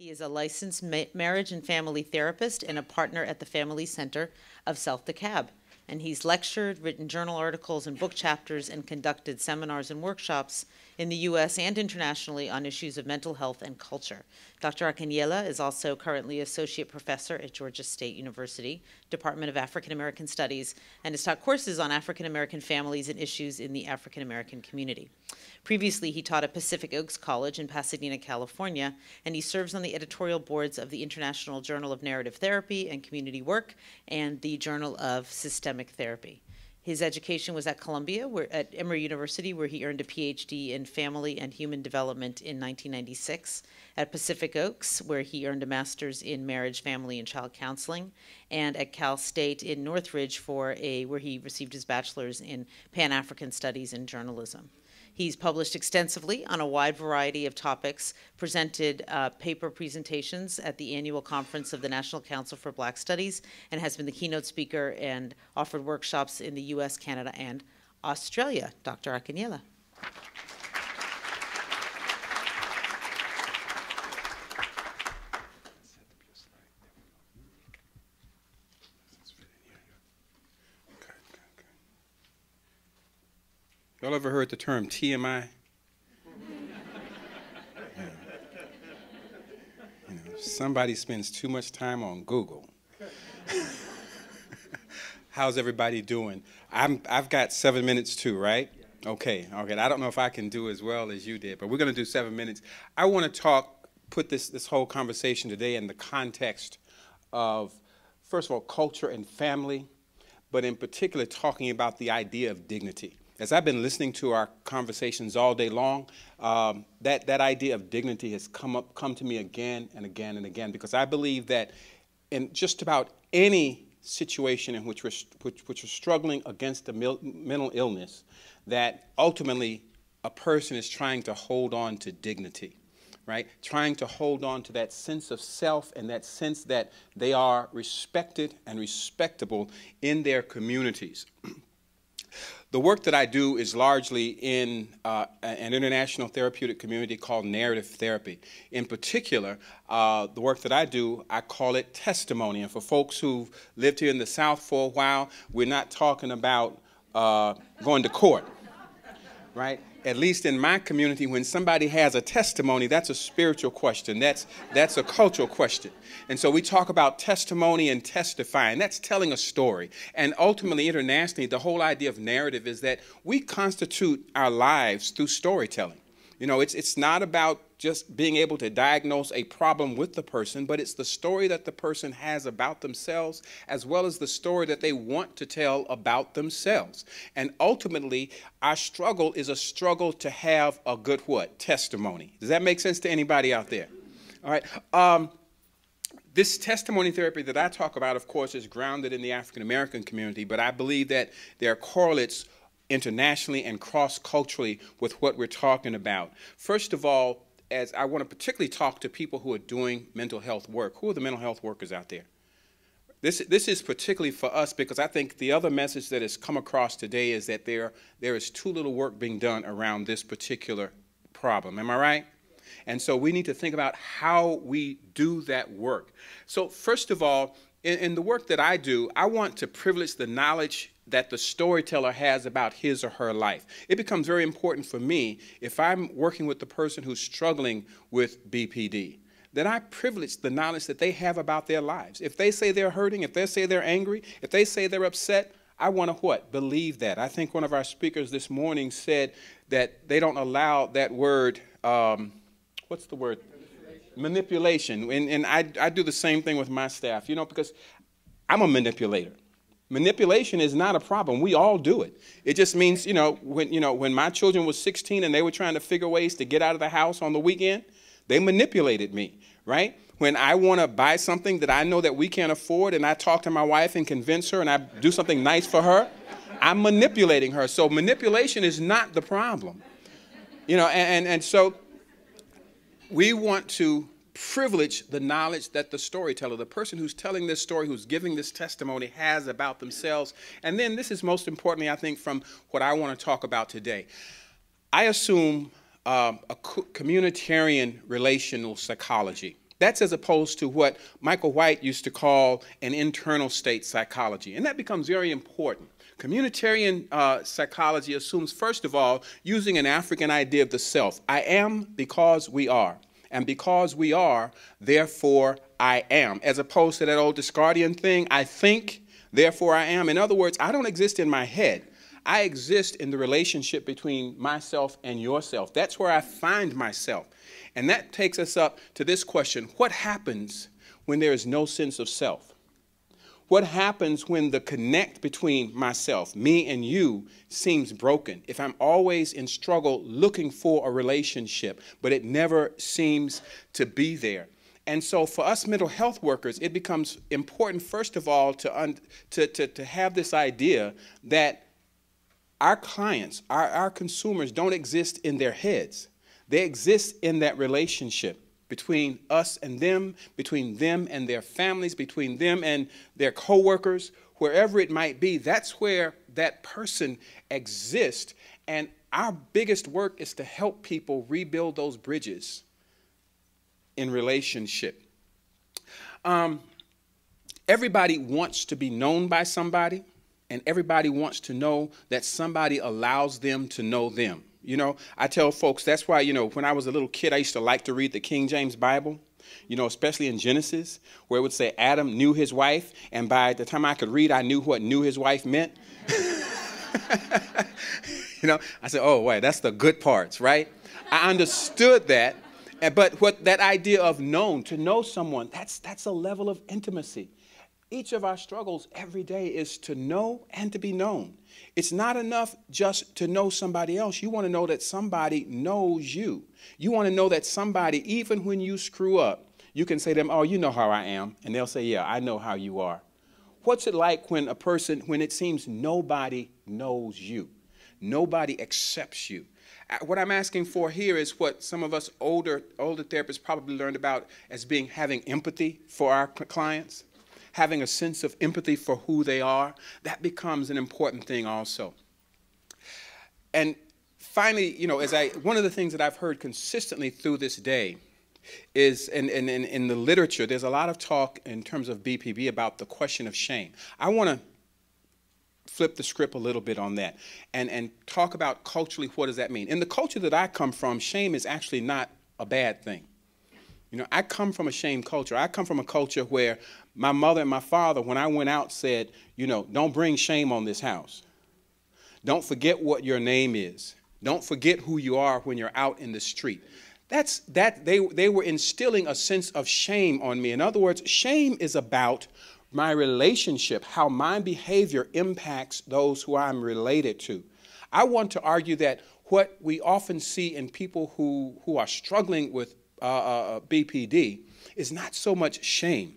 He is a licensed ma- marriage and family therapist and a partner at the Family Center of South DeKalb. And he's lectured, written journal articles and book chapters, and conducted seminars and workshops in the U.S. and internationally on issues of mental health and culture. Dr. Akinyela is also currently associate professor at Georgia State University, Department of African American Studies, and has taught courses on African American families and issues in the African American community. Previously, he taught at Pacific Oaks College in Pasadena, California, and he serves on the editorial boards of the International Journal of Narrative Therapy and Community Work and the Journal of Systemic Therapy. His education was at Columbia, where, at Emory University, where he earned a PhD in Family and Human Development in 1996. At Pacific Oaks, where he earned a master's in Marriage, Family, and Child Counseling, and at Cal State in Northridge, for a where he received his bachelor's in Pan African Studies and Journalism. He's published extensively on a wide variety of topics, presented uh, paper presentations at the annual conference of the National Council for Black Studies, and has been the keynote speaker and offered workshops in the US, Canada, and Australia. Dr. Akinyela. Y'all ever heard the term TMI? Yeah. You know, somebody spends too much time on Google. How's everybody doing? I'm, I've got seven minutes too, right? Okay, okay. I don't know if I can do as well as you did, but we're going to do seven minutes. I want to talk, put this, this whole conversation today in the context of, first of all, culture and family, but in particular, talking about the idea of dignity as I've been listening to our conversations all day long, um, that, that idea of dignity has come up, come to me again and again and again because I believe that in just about any situation in which we're, which, which we're struggling against a mental illness, that ultimately a person is trying to hold on to dignity, right? Trying to hold on to that sense of self and that sense that they are respected and respectable in their communities. The work that I do is largely in uh, an international therapeutic community called narrative therapy. In particular, uh, the work that I do, I call it testimony. And for folks who've lived here in the South for a while, we're not talking about uh, going to court, right? At least in my community, when somebody has a testimony, that's a spiritual question. That's, that's a cultural question. And so we talk about testimony and testifying. That's telling a story. And ultimately, internationally, the whole idea of narrative is that we constitute our lives through storytelling. You know, it's, it's not about just being able to diagnose a problem with the person, but it's the story that the person has about themselves as well as the story that they want to tell about themselves. And ultimately, our struggle is a struggle to have a good what? Testimony. Does that make sense to anybody out there? All right. Um, this testimony therapy that I talk about, of course, is grounded in the African American community, but I believe that there are correlates internationally and cross culturally with what we're talking about. First of all, as I want to particularly talk to people who are doing mental health work. Who are the mental health workers out there? This, this is particularly for us because I think the other message that has come across today is that there, there is too little work being done around this particular problem. Am I right? And so we need to think about how we do that work. So, first of all, in, in the work that I do, I want to privilege the knowledge that the storyteller has about his or her life. It becomes very important for me if I'm working with the person who's struggling with BPD that I privilege the knowledge that they have about their lives. If they say they're hurting, if they say they're angry, if they say they're upset, I want to what? Believe that. I think one of our speakers this morning said that they don't allow that word, um, what's the word? Manipulation. Manipulation. And, and I, I do the same thing with my staff, you know, because I'm a manipulator. Manipulation is not a problem. We all do it. It just means, you know, when you know, when my children was 16 and they were trying to figure ways to get out of the house on the weekend, they manipulated me, right? When I want to buy something that I know that we can't afford and I talk to my wife and convince her and I do something nice for her, I'm manipulating her. So manipulation is not the problem. You know, and, and, and so we want to privilege the knowledge that the storyteller, the person who's telling this story, who's giving this testimony, has about themselves. And then this is most importantly, I think, from what I want to talk about today. I assume um, a communitarian relational psychology. That's as opposed to what Michael White used to call an internal state psychology. And that becomes very important. Communitarian uh, psychology assumes, first of all, using an African idea of the self. I am because we are. And because we are, therefore I am. As opposed to that old Descartes thing, I think, therefore I am. In other words, I don't exist in my head. I exist in the relationship between myself and yourself. That's where I find myself. And that takes us up to this question What happens when there is no sense of self? What happens when the connect between myself, me and you, seems broken? If I'm always in struggle looking for a relationship, but it never seems to be there. And so for us mental health workers, it becomes important, first of all, to, to, to, to have this idea that our clients, our, our consumers don't exist in their heads. They exist in that relationship between us and them, between them and their families, between them and their coworkers, wherever it might be. That's where that person exists. And our biggest work is to help people rebuild those bridges in relationship. Um, everybody wants to be known by somebody, and everybody wants to know that somebody allows them to know them. You know, I tell folks that's why, you know, when I was a little kid, I used to like to read the King James Bible, you know, especially in Genesis, where it would say Adam knew his wife, and by the time I could read, I knew what knew his wife meant. you know, I said, oh, wait, that's the good parts, right? I understood that. But what that idea of known, to know someone, that's, that's a level of intimacy. Each of our struggles every day is to know and to be known. It's not enough just to know somebody else. You want to know that somebody knows you. You want to know that somebody, even when you screw up, you can say to them, Oh, you know how I am. And they'll say, Yeah, I know how you are. What's it like when a person, when it seems nobody knows you? Nobody accepts you. Uh, what I'm asking for here is what some of us older older therapists probably learned about as being having empathy for our clients having a sense of empathy for who they are, that becomes an important thing also. And finally, you know, as I, one of the things that I've heard consistently through this day is in, in, in, the literature, there's a lot of talk in terms of BPD about the question of shame. I want to flip the script a little bit on that and, and talk about culturally what does that mean. In the culture that I come from, shame is actually not a bad thing. You know, I come from a shame culture. I come from a culture where my mother and my father, when I went out, said, you know, don't bring shame on this house. Don't forget what your name is. Don't forget who you are when you're out in the street. That's that they they were instilling a sense of shame on me. In other words, shame is about my relationship, how my behavior impacts those who I'm related to. I want to argue that what we often see in people who, who are struggling with uh, uh, uh BPD is not so much shame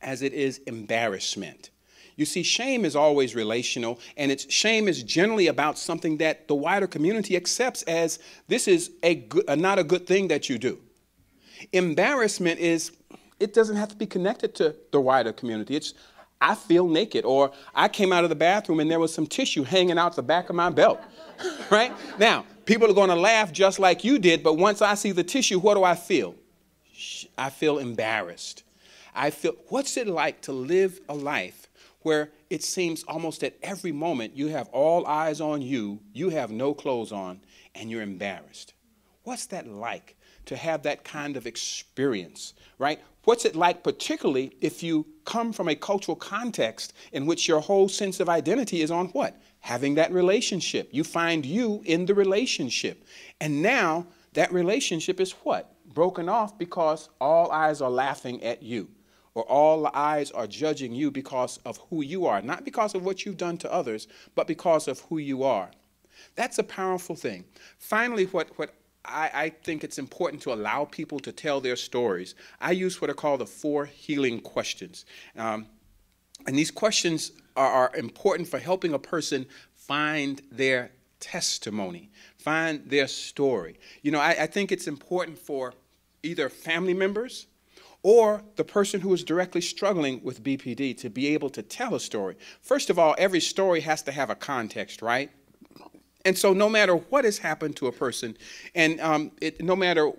as it is embarrassment. You see, shame is always relational, and its shame is generally about something that the wider community accepts as this is a, good, a not a good thing that you do. Embarrassment is it doesn't have to be connected to the wider community. It's I feel naked, or I came out of the bathroom and there was some tissue hanging out the back of my belt. right? Now, people are going to laugh just like you did, but once I see the tissue, what do I feel? I feel embarrassed. I feel, what's it like to live a life where it seems almost at every moment you have all eyes on you, you have no clothes on, and you're embarrassed? What's that like to have that kind of experience, right? What's it like, particularly if you come from a cultural context in which your whole sense of identity is on what? Having that relationship. You find you in the relationship. And now that relationship is what? Broken off because all eyes are laughing at you or all eyes are judging you because of who you are, not because of what you've done to others, but because of who you are. That's a powerful thing. Finally, what, what I, I, think it's important to allow people to tell their stories. I use what are called the four healing questions. Um, and these questions are, are important for helping a person find their testimony, find their story. You know, I, I think it's important for either family members or the person who is directly struggling with BPD to be able to tell a story. First of all, every story has to have a context, right? And so, no matter what has happened to a person, and um, it, no matter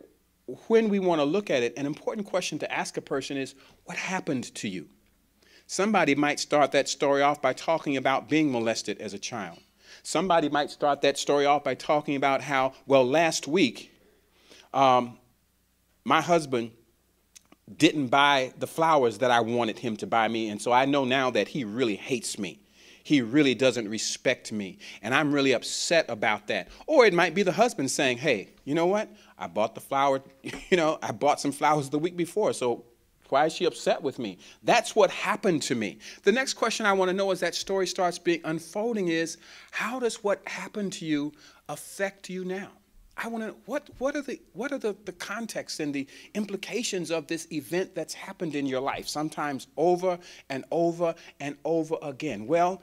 when we want to look at it, an important question to ask a person is, What happened to you? Somebody might start that story off by talking about being molested as a child. Somebody might start that story off by talking about how, well, last week, um, my husband didn't buy the flowers that I wanted him to buy me, and so I know now that he really hates me. He really doesn't respect me, and I'm really upset about that. Or it might be the husband saying, Hey, you know what? I bought the flower, you know, I bought some flowers the week before, so why is she upset with me? That's what happened to me. The next question I want to know as that story starts being unfolding is how does what happened to you affect you now? I want to what what are the what are the, the context and the implications of this event that's happened in your life, sometimes over and over and over again. Well,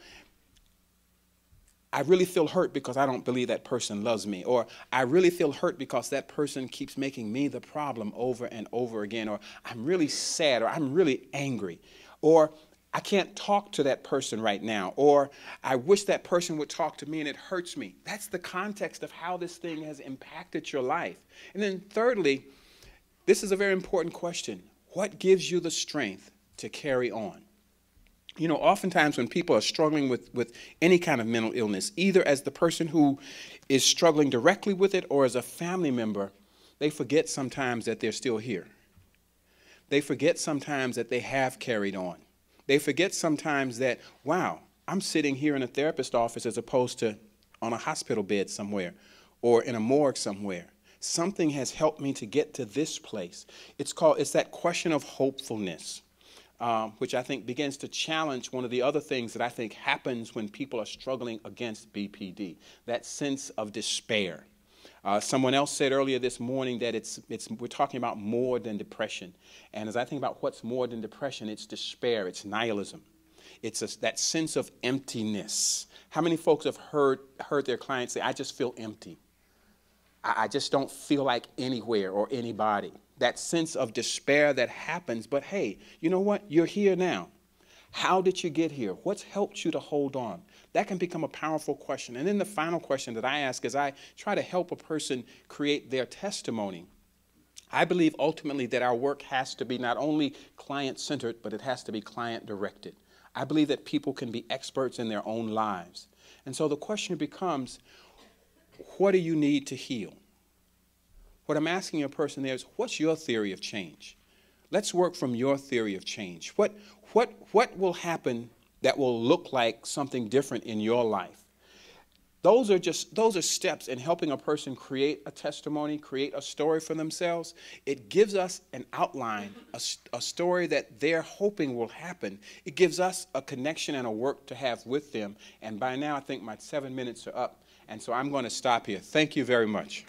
I really feel hurt because I don't believe that person loves me. Or I really feel hurt because that person keeps making me the problem over and over again. Or I'm really sad or I'm really angry. Or I can't talk to that person right now. Or I wish that person would talk to me and it hurts me. That's the context of how this thing has impacted your life. And then, thirdly, this is a very important question What gives you the strength to carry on? You know, oftentimes when people are struggling with, with any kind of mental illness, either as the person who is struggling directly with it or as a family member, they forget sometimes that they're still here. They forget sometimes that they have carried on. They forget sometimes that, wow, I'm sitting here in a therapist office as opposed to on a hospital bed somewhere or in a morgue somewhere. Something has helped me to get to this place. It's called, it's that question of hopefulness um, which I think begins to challenge one of the other things that I think happens when people are struggling against BPD that sense of despair. Uh, someone else said earlier this morning that it's, it's, we're talking about more than depression. And as I think about what's more than depression, it's despair, it's nihilism. It's a, that sense of emptiness. How many folks have heard, heard their clients say, I just feel empty? I, I just don't feel like anywhere or anybody that sense of despair that happens. But hey, you know what? You're here now. How did you get here? What's helped you to hold on? That can become a powerful question. And then the final question that I ask is I try to help a person create their testimony. I believe ultimately that our work has to be not only client centered, but it has to be client directed. I believe that people can be experts in their own lives. And so the question becomes what do you need to heal? What I'm asking a person there is, what's your theory of change? Let's work from your theory of change. What, what, what will happen that will look like something different in your life? Those are just those are steps in helping a person create a testimony, create a story for themselves. It gives us an outline, a, a story that they're hoping will happen. It gives us a connection and a work to have with them. And by now, I think my seven minutes are up. And so I'm going to stop here. Thank you very much.